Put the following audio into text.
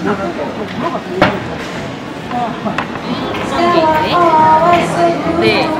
3軒で、ね、で